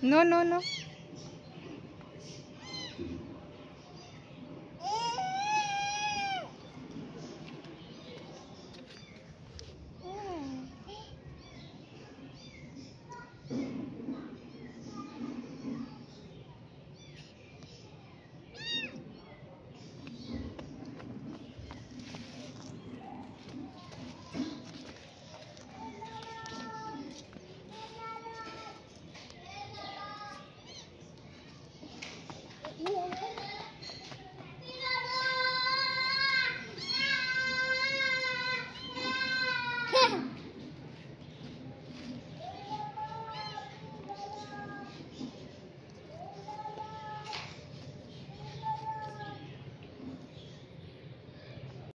No, no, no.